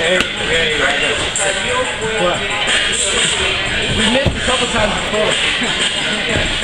hey, hey, What? We missed a couple times before.